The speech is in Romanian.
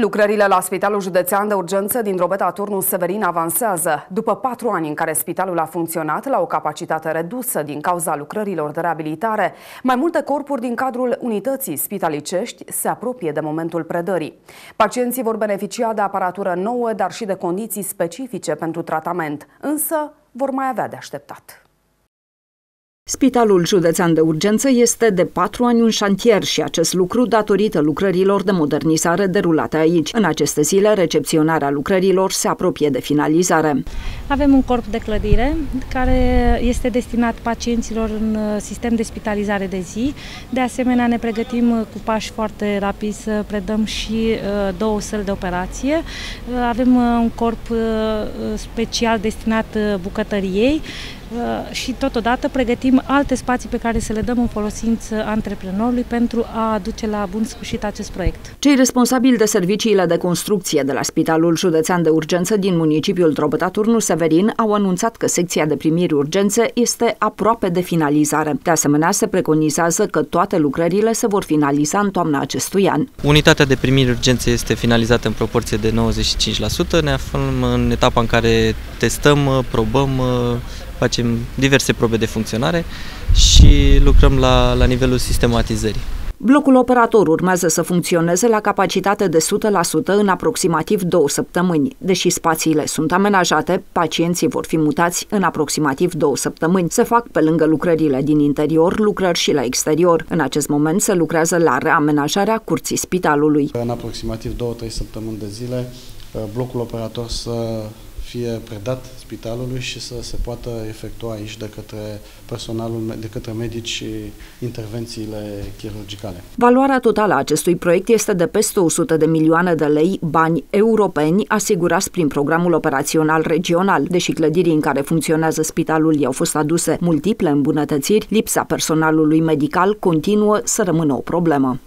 Lucrările la Spitalul Județean de Urgență din Drobeta Turnu Severin avansează. După patru ani în care spitalul a funcționat la o capacitate redusă din cauza lucrărilor de reabilitare, mai multe corpuri din cadrul unității spitalicești se apropie de momentul predării. Pacienții vor beneficia de aparatură nouă, dar și de condiții specifice pentru tratament, însă vor mai avea de așteptat. Spitalul Județean de Urgență este de patru ani un șantier și acest lucru datorită lucrărilor de modernizare derulate aici. În aceste zile, recepționarea lucrărilor se apropie de finalizare. Avem un corp de clădire care este destinat pacienților în uh, sistem de spitalizare de zi. De asemenea, ne pregătim uh, cu pași foarte rapizi să predăm și uh, două săli de operație. Avem un corp special destinat bucătăriei și totodată pregătim alte spații pe care să le dăm în folosință antreprenorului pentru a aduce la bun sfârșit acest proiect. Cei responsabili de serviciile de construcție de la Spitalul Județean de Urgență din municipiul Drobeta Turnu Severin au anunțat că secția de primiri urgențe este aproape de finalizare. De asemenea, se preconizează că toate lucrările se vor finaliza în toamna acestui an. Unitatea de primiri urgențe este finalizată în proporție de 95%. Ne aflăm în etapa în care testăm, probăm, facem diverse probe de funcționare și lucrăm la, la nivelul sistematizării. Blocul operator urmează să funcționeze la capacitate de 100% în aproximativ două săptămâni. Deși spațiile sunt amenajate, pacienții vor fi mutați în aproximativ două săptămâni. Se fac pe lângă lucrările din interior, lucrări și la exterior. În acest moment se lucrează la reamenajarea curții spitalului. În aproximativ două-trei săptămâni de zile, blocul operator să fie predat spitalului și să se poată efectua aici de către personalul, de către medici și intervențiile chirurgicale. Valoarea totală a acestui proiect este de peste 100 de milioane de lei bani europeni asigurați prin programul operațional regional. Deși clădirii în care funcționează spitalul i-au fost aduse multiple îmbunătățiri, lipsa personalului medical continuă să rămână o problemă.